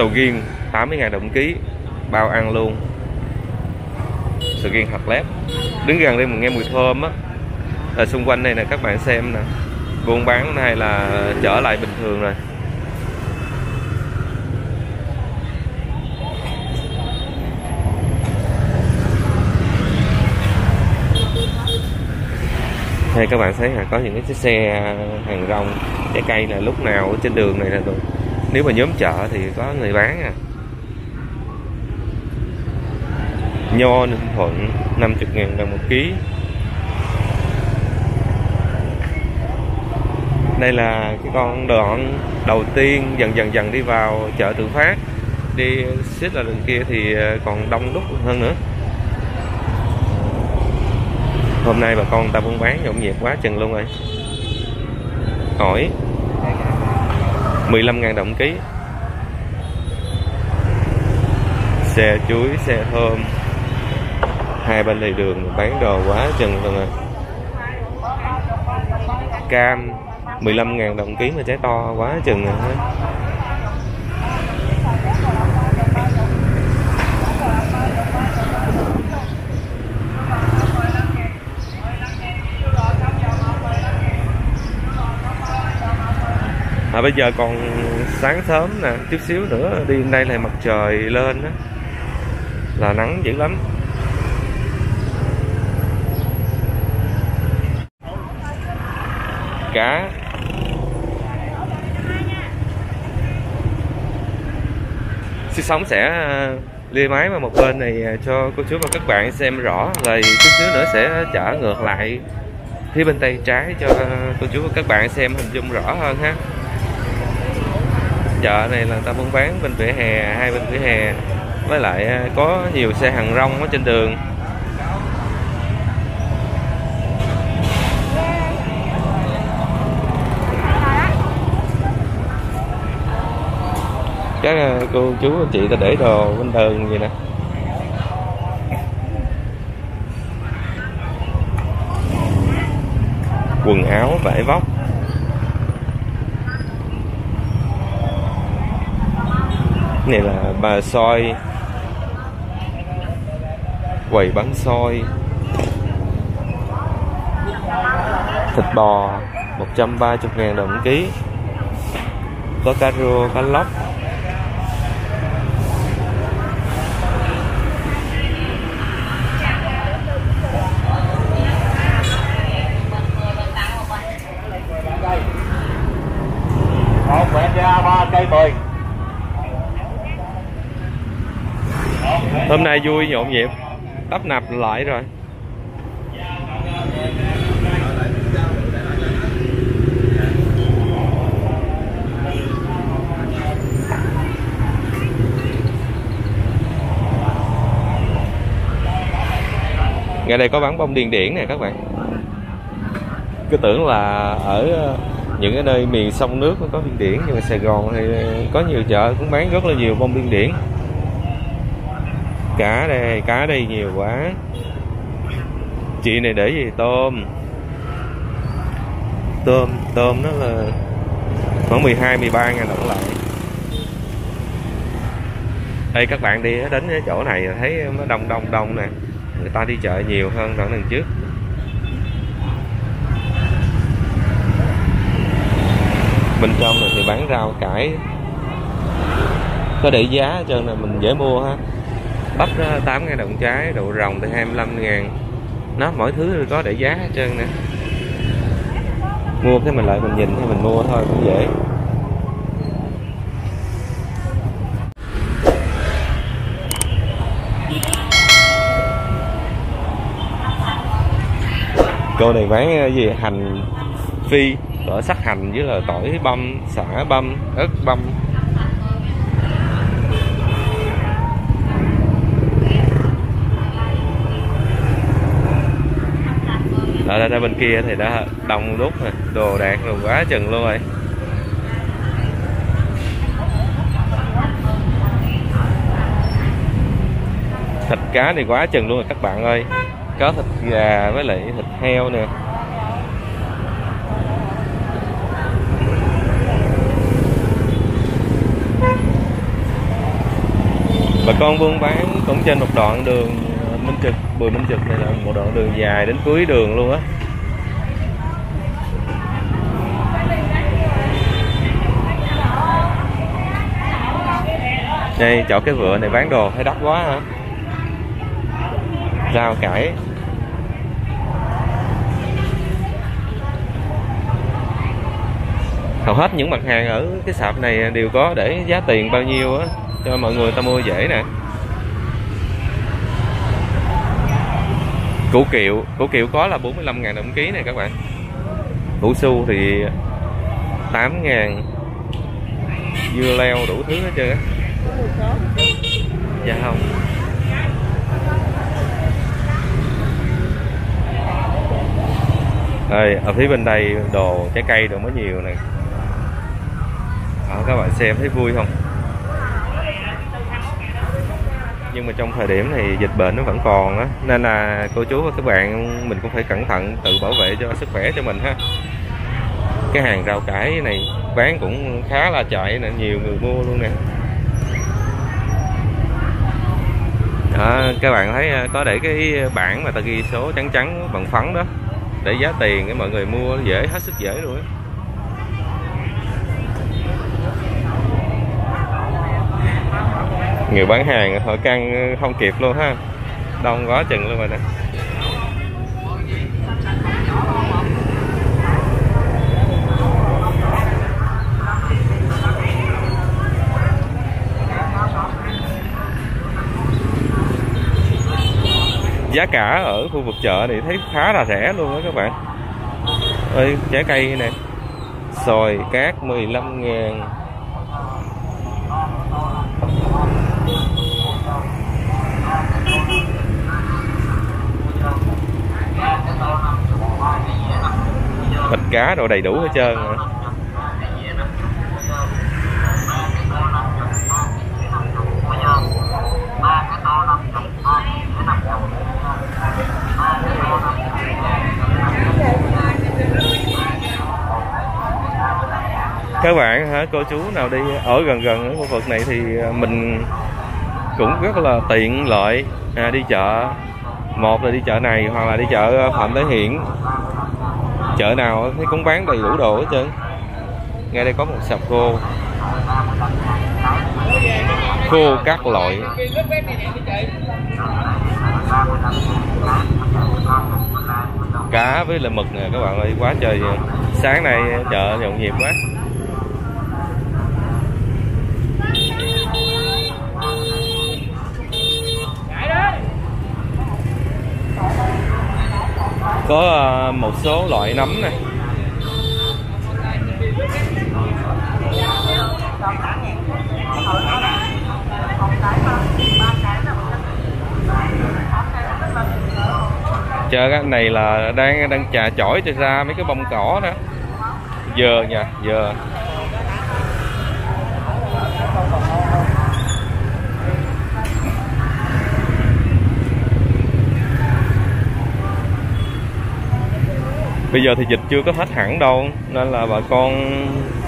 sầu riêng 80.000 đồng ký, bao ăn luôn. Sầu riêng hạt lép. Đứng gần đây mình nghe mùi thơm á. Ở xung quanh này nè, các bạn xem nè. Buôn bán này là trở lại bình thường rồi. Đây, các bạn thấy là có những cái xe hàng rong, trái cây là lúc nào ở trên đường này là rồi nếu mà nhóm chợ thì có người bán à. Nho ninh thuận 50 ngàn đồng một ký. Đây là cái con đoạn đầu tiên dần dần dần đi vào chợ tự phát. Đi xích là đường kia thì ờ, còn đông đúc hơn nữa. Hôm nay bà con ta buôn bán nhộn nhịp quá chừng luôn rồi. Hỏi. 15.000 đồng ký. Xe chuối, xe thơm. Hai bên lề đường, bán đồ quá chừng luôn rồi cam 15.000 đồng ký mà trái to quá chừng rồi à, bây giờ còn sáng sớm nè chút xíu nữa đi đây là mặt trời lên đó là nắng dữ lắm. Cá. Sức sống sẽ à, lia máy vào một bên này à, cho cô chú và các bạn xem rõ rồi chút xíu nữa sẽ trở ngược lại. Phía bên tay trái cho cô chú và các bạn xem hình dung rõ hơn ha chợ này là ta buôn bán bên vỉa hè, hai bên vỉa hè. Với lại à, có nhiều xe hàng rong ở trên đường. Các à, cô chú anh chị ta để đồ bên đường vậy nè. Quần áo, vải vóc. Này là bà soi. Quầy bán soi. Thịt bò 130 ngàn đồng ký. Có cá rô, cá lóc một mẹ ra ba cây mười hôm nay vui nhộn nhịp. Tấp nập lại rồi. Ngay đây có bán bông điên điển nè các bạn. Cứ tưởng là ở những cái nơi miền sông nước có điên điển, nhưng mà Sài Gòn thì có nhiều chợ cũng bán rất là nhiều bông điên điển cá đây cá đây nhiều quá. Chị này để gì? Tôm. Tôm tôm nó là khoảng 12 13 ngàn đồng lại đây các bạn đi, đến cái chỗ này thấy nó đông đông đông nè. Người ta đi chợ nhiều hơn đoạn lần trước. Bên trong này thì bán rau cải. Có để giá cho nên mình dễ mua ha bắp 8 ngàn đồng trái, đậu rồng thì 25 ngàn. Nó, mỗi thứ có để giá hết trơn nè. Mua cái mình lại mình nhìn thì mình mua thôi, cũng dễ. Cô này bán ờ, gì, hành phi tỏi sắc hành với là tỏi băm, xả băm, ớt băm. Ra bên kia thì đã đông đúc rồi, đồ đạc rồi, quá chừng luôn rồi. Thịt cá này quá chừng luôn rồi các bạn ơi. Có thịt gà với lại thịt heo nè. Bà con buôn bán cũng trên một đoạn đường Minh Trực, Bùi Minh Trực này là một đoạn đường dài đến cuối đường luôn á. Đây, chỗ cái vựa này bán đồ. Thấy đắt quá hả? Rau cải. Hầu hết những mặt hàng ở cái sạp này đều có để giá tiền bao nhiêu á, cho mọi người ta mua dễ nè. Củ kiệu củ kiệu có là 45 ngàn đồng ký này các bạn. Củ su thì 8 ngàn. Dưa leo đủ thứ hết trơn á dạ không. Rồi ở phía bên đây đồ trái cây đồ mới nhiều nè. Ờ, các bạn xem thấy vui không? Nhưng mà trong thời điểm này dịch bệnh nó vẫn còn á, nên là cô chú và các bạn mình cũng phải cẩn thận tự bảo vệ cho sức khỏe cho mình ha. Cái hàng rau cải này bán cũng khá là chạy nè, nhiều người mua luôn nè. Đó, các bạn thấy à, có để cái bảng mà ta ghi số trắng trắng bằng phấn đó để giá tiền để mọi người mua dễ hết sức dễ luôn người bán hàng họ căng không kịp luôn ha. Đông quá chừng luôn rồi nè. Giá cả ở khu vực chợ này thấy khá là rẻ luôn đó các bạn. Ơi trái cây nè. Xoài cát 15 ngàn. Thịt cá đồ đầy đủ hết trơn rồi. Các bạn hả? Cô chú nào đi ở gần gần ở khu vực này thì à, mình cũng rất là tiện lợi. À, đi chợ một là đi chợ này hoặc là đi chợ à, phạm thế hiển. Chợ nào thấy cũng bán đầy đủ đồ hết trơn. Ngay đây có một sạp khô khô các loại. Cá với là mực nè các bạn ơi quá trời. Sáng nay chợ nhộn nhịp quá. Có ờ, một số loại nấm này chợ cái này là đang đang trà chổi cho ra mấy cái bông cỏ đó. Giờ nha giờ bây giờ thì dịch chưa có hết hẳn đâu, nên là bà con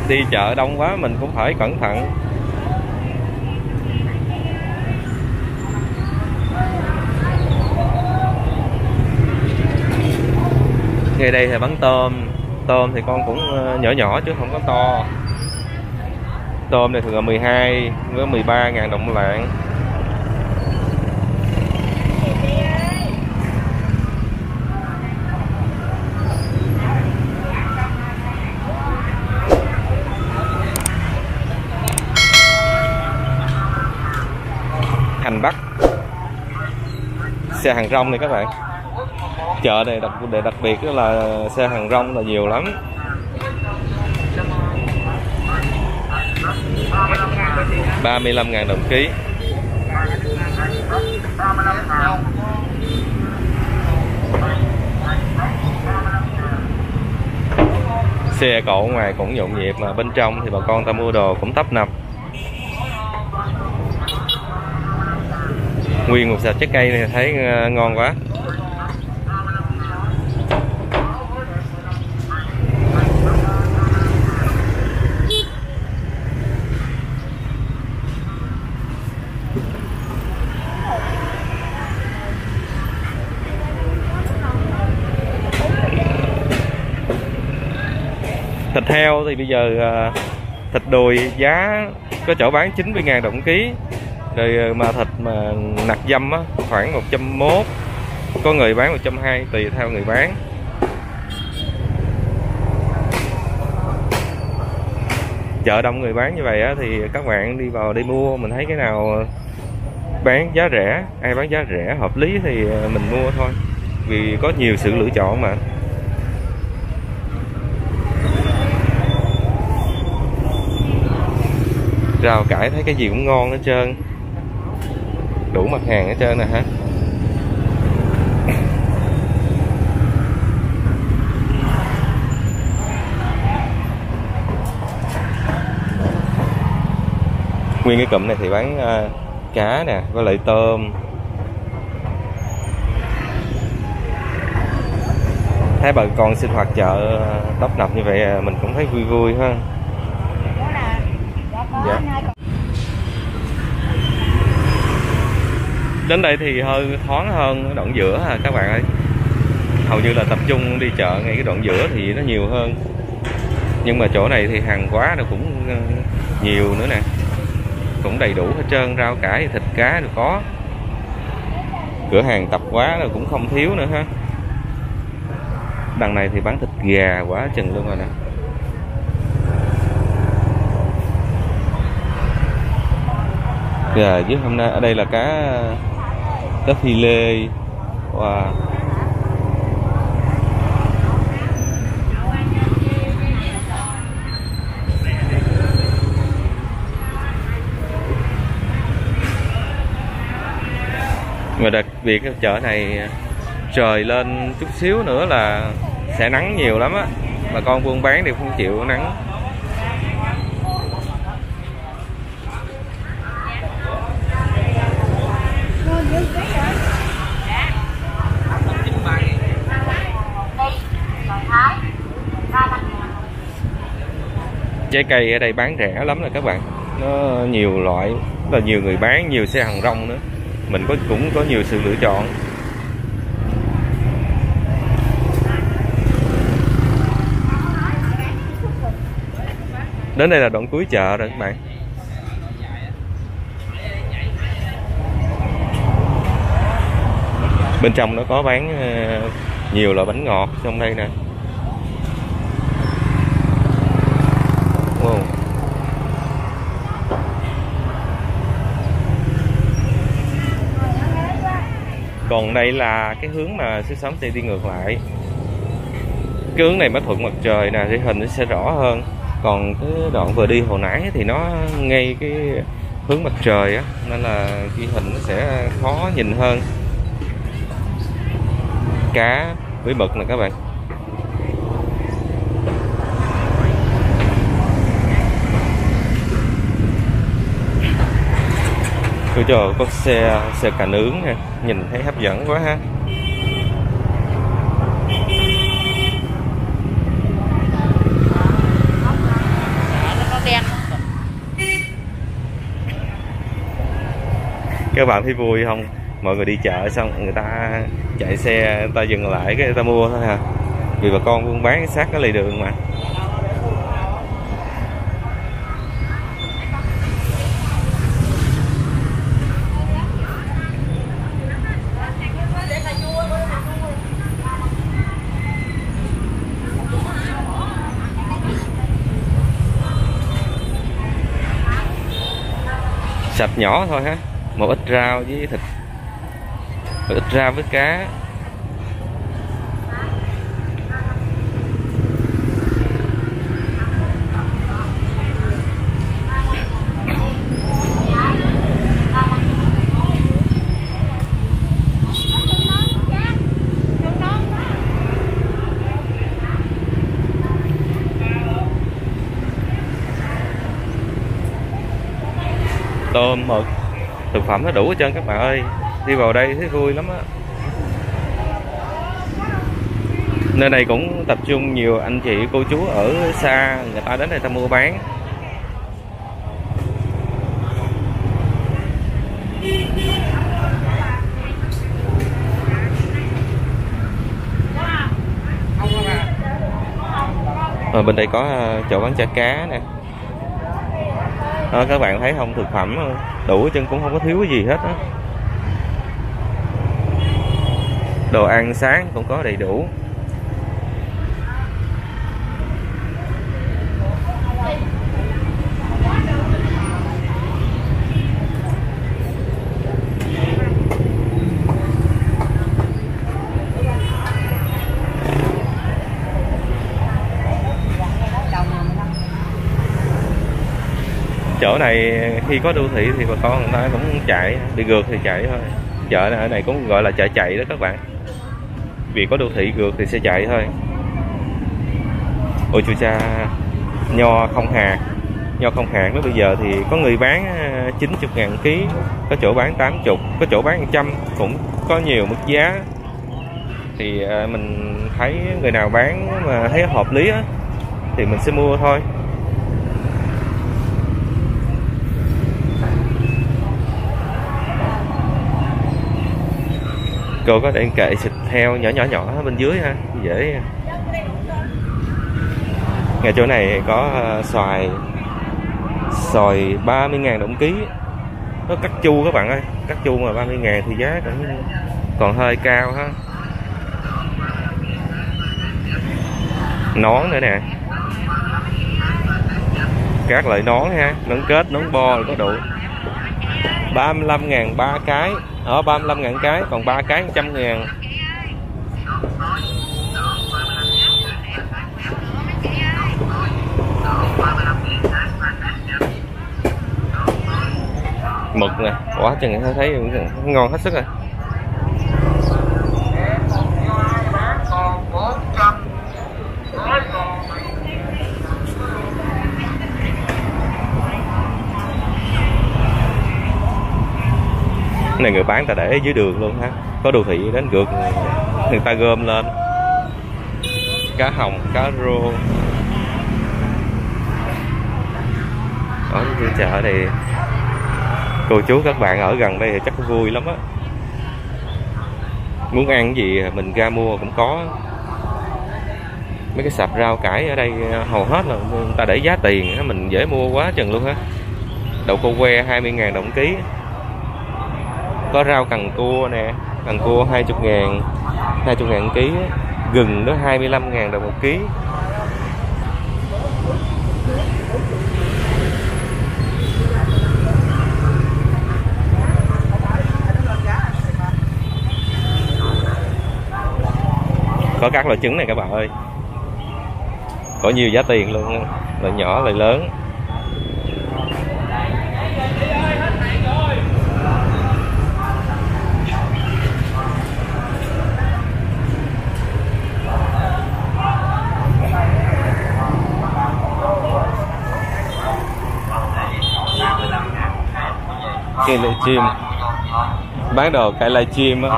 đi chợ đông quá mình cũng phải cẩn thận. Ngay đây thì bán tôm tôm thì con cũng ờ, nhỏ nhỏ chứ không có to. Tôm này thường là 12 với 13 ngàn đồng lạng hành bắc xe hàng rong này các bạn. Chợ này đặc để đặc biệt là xe hàng rong là nhiều lắm. ba mươi lăm ngàn đồng ký. Xe cổ ngoài cũng nhộn nhịp mà bên trong thì bà con ta mua đồ cũng tấp nập. nguyên một sạp trái cây này thấy ờ, ngon quá. Thịt heo thì bây giờ ờ, thịt đùi giá có chỗ bán 90 000 đồng ký rồi ờ, mà thịt mà nạc dâm á khoảng 101 có người bán 120 tùy theo người bán. Chợ đông người bán như vậy á, thì các bạn đi vào đi mua mình thấy cái nào bán giá rẻ ai bán giá rẻ hợp lý thì ờ, mình mua thôi. Vì có nhiều sự lựa chọn mà. Rau cải thấy cái gì cũng ngon hết trơn đủ mặt hàng hết trơn nè hả nguyên cái cụm này thì bán uh, cá nè với lại tôm. Thấy bà con sinh hoạt chợ à, tấp nập như vậy à, mình cũng thấy vui vui ha đến đây thì hơi thoáng hơn đoạn giữa ha, các bạn ơi. Hầu như là tập trung đi chợ ngay cái đoạn giữa thì nó nhiều hơn. Nhưng mà chỗ này thì hàng quá nó cũng ờ, nhiều nữa nè. Cũng đầy đủ hết trơn, rau cải, thịt cá đều có. Cửa hàng tập quá là cũng không thiếu nữa ha. Đằng này thì bán thịt gà quá chừng luôn rồi nè. Dạ, gà chứ hôm nay, ở đây là cá cá phi lê. Wow. mà đặc biệt cái chợ này, trời lên chút xíu nữa là sẽ nắng nhiều lắm á. Bà con buôn bán đều không chịu nắng. Trái cây ở đây bán rẻ lắm rồi các bạn. Nó nhiều loại là nhiều người bán, nhiều xe hàng rong nữa. Mình có, cũng có nhiều sự lựa chọn. Đến đây là đoạn cuối chợ rồi các bạn. Bên trong nó có bán ờ, nhiều loại bánh ngọt trong đây nè wow còn đây là cái hướng mà sức sớm sẽ đi ngược lại. Cái hướng này mới thuận mặt trời nè, thì hình nó sẽ rõ hơn. Còn cái đoạn vừa đi hồi nãy thì nó ngay cái hướng mặt trời á, nên là ghi hình nó sẽ khó nhìn hơn. Cá với mực nè các bạn. Tôi cho có xe xe cà nướng nè, nhìn thấy hấp dẫn quá ha. Các bạn thấy vui không? Mọi người đi chợ xong người ta chạy xe, người ta dừng lại, cái người ta mua thôi à vì bà con buôn bán sát cái lề đường mà. Sạch nhỏ thôi ha. Một ít rau với thịt. Một ít rau với cá. Tôm mực thực phẩm nó đủ hết trơn các bạn ơi. Đi vào đây thấy vui lắm á. Nơi này cũng tập trung nhiều anh chị, cô chú ở xa, người ta đến đây ta mua bán. Ở bên đây có ờ, chỗ bán chả cá nè đó, các bạn thấy không? Thực phẩm đủ chân cũng không có thiếu cái gì hết á. Đồ ăn sáng cũng có đầy đủ. Này khi có đô thị thì bà con người ta cũng chạy, đi gượt thì chạy thôi. Chợ này, ở này cũng gọi là chợ chạy đó các bạn. Vì có đô thị gượt thì sẽ chạy thôi. Ôi chú cha, nho không hạt nho không hạt đó, bây giờ thì có người bán ờ, 90 ngàn ký, có chỗ bán 80 có chỗ bán 100 cũng có nhiều mức giá. Thì ờ, mình thấy người nào bán mà thấy hợp lý á, thì mình sẽ mua thôi. Cô có đang kệ xịt heo nhỏ nhỏ nhỏ bên dưới ha, dễ ngay chỗ này có ờ, xoài xoài 30.000 đồng ký. Nó cắt chu các bạn ơi, cắt chu mà 30.000 thì giá cũng còn hơi cao ha. Nón nữa nè. Các loại nón ha, nón kết, nón bo có đủ. 35.000 ba cái đó 35 ngàn cái, còn ba cái 100 ngàn. Mực nè. Quá chừng thấy ngon hết sức rồi. Này người bán ta để dưới đường luôn ha. Có đồ thị đến gượt người ta gom lên. Cá hồng, cá rô. Ở cái chợ này cô chú các bạn ở gần đây thì chắc vui lắm á. Muốn ăn gì mình ra mua cũng có. Mấy cái sạp rau cải ở đây, hầu hết là người ta để giá tiền mình dễ mua quá chừng luôn á. Đậu cô que 20.000 đồng ký có rau cần cua nè, cần cua 20 ngàn 20 ngàn ký gừng nó 25 ngàn đồng một ký. Có các loại trứng này các bạn ơi. Có nhiều giá tiền luôn loại nhỏ, loại lớn. Cây live chim bán đồ cây live chim á.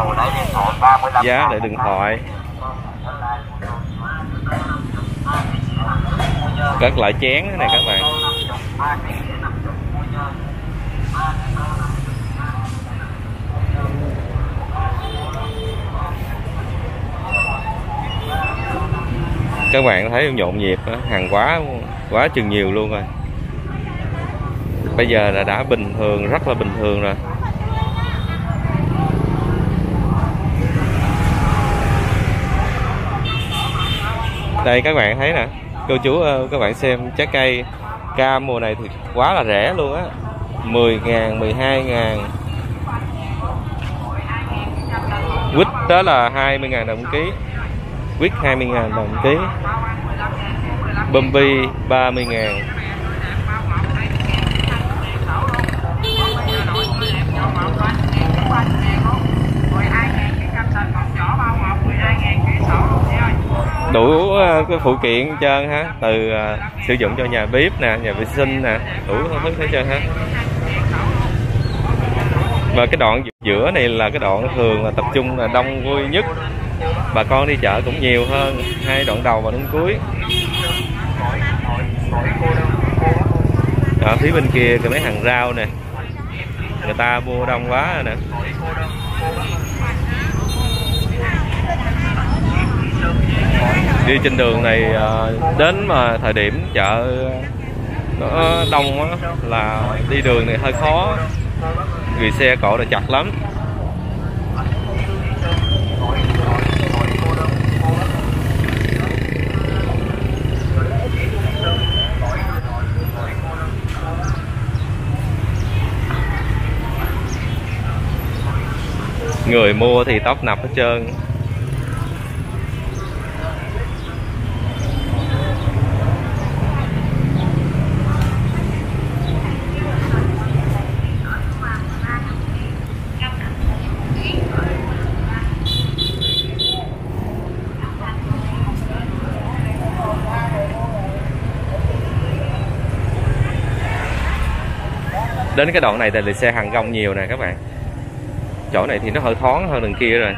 Giá để điện thoại. Các loại chén này các bạn. Các bạn thấy nhộn nhịp hàng quá quá chừng nhiều luôn rồi bây giờ là đã bình thường, rất là bình thường rồi. Đây, các bạn thấy nè. Cô chú ờ, các bạn xem trái cây. Cam mùa này thì quá là rẻ luôn á. 10 ngàn 12 ngàn. Quýt đó là 20 ngàn đồng ký. Quýt 20 ngàn đồng ký. Bơm bi 30 ngàn. Cái phụ kiện trơn ha. Từ uh, sử dụng cho nhà bếp nè nhà vệ sinh nè đủ thứ hết trơn ha. Và cái đoạn giữa này là cái đoạn thường là tập trung là đông vui nhất. Bà con đi chợ cũng nhiều hơn hai đoạn đầu và đoạn cuối. Ở phía bên kia cái mấy hàng rau nè. Người ta mua đông quá nè. Đi trên đường này à, đến mà thời điểm chợ nó đông á là đi đường này hơi khó. Vì xe cộ là chặt lắm. Người mua thì tóc nập hết trơn. Đến cái đoạn này thì xe hàng gông nhiều nè các bạn. Chỗ này thì nó hơi thoáng hơn đằng kia rồi.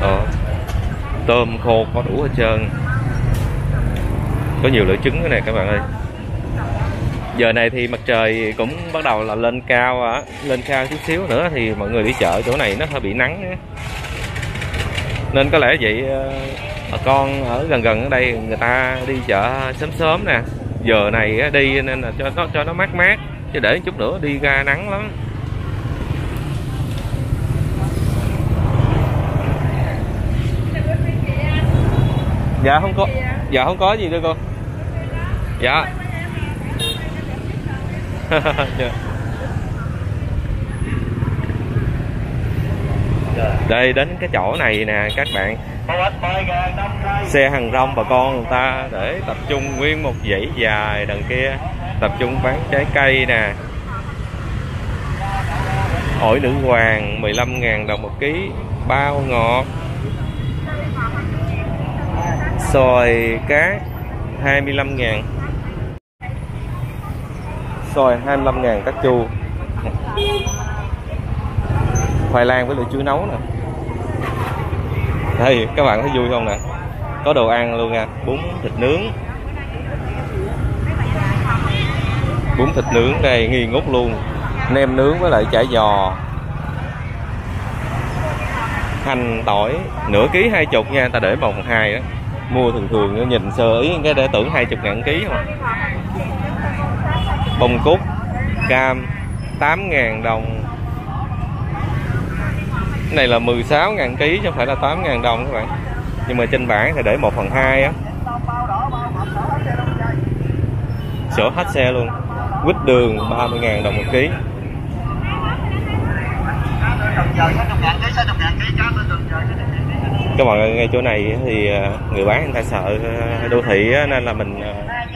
Ờ. Tôm khô có đủ hết trơn có nhiều loại trứng này các bạn ơi. Giờ này thì mặt trời cũng bắt đầu là lên cao á lên cao chút xíu nữa thì mọi người đi chợ chỗ này nó hơi bị nắng nên có lẽ vậy ờ, bà con ở gần gần ở đây người ta đi chợ sớm sớm nè. Giờ này đi nên là cho nó cho nó mát mát, chứ để chút nữa đi ra nắng lắm. Dạ không có dạ không có gì đâu cô. Dạ. Dạ. đây, đến cái chỗ này nè, các bạn. Xe hàng rong bà con người ta để tập trung nguyên một dãy dài đằng kia, tập trung bán trái cây nè. Ổi nữ hoàng 15.000 đồng một ký, bao ngọt xoài cá 25 ngàn. Xoài 25 ngàn các chu. Khoai lang với lại chuối nấu nè. Đây, các bạn thấy vui không nè? Có đồ ăn luôn nha, bún thịt nướng. Bún thịt nướng đây, nghi ngút luôn. Nem nướng với lại chả giò. Hành tỏi, nửa ký hai chục nha, ta để bồng hai đó mua thường thường, nhìn sơ ý, cái để tưởng hai chục ngàn ký không bông cúc, cam 8 ngàn đồng. Cái này là 16 ngàn ký chứ không phải là 8 ngàn đồng các bạn. Nhưng mà trên bảng thì để 1 phần 2 á. Sữa hết xe luôn. Quýt đường 30 ngàn đồng một ký. Hãy subscribe cho kênh Ghiền Mì Gõ Để không bỏ lỡ những video hấp dẫn các bạn ngay chỗ này thì à, người bán người ta sợ à, đô thị nên là mình à,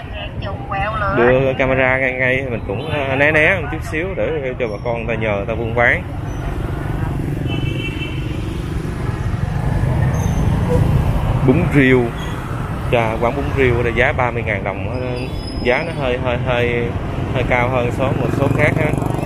đưa camera ngay ngay mình cũng né né một chút xíu để cho bà con người ta nhờ người ta buôn bán. Bún riêu Chà, quán bún riêu là giá 30.000 đồng giá nó hơi hơi hơi hơi cao hơn số một số khác ha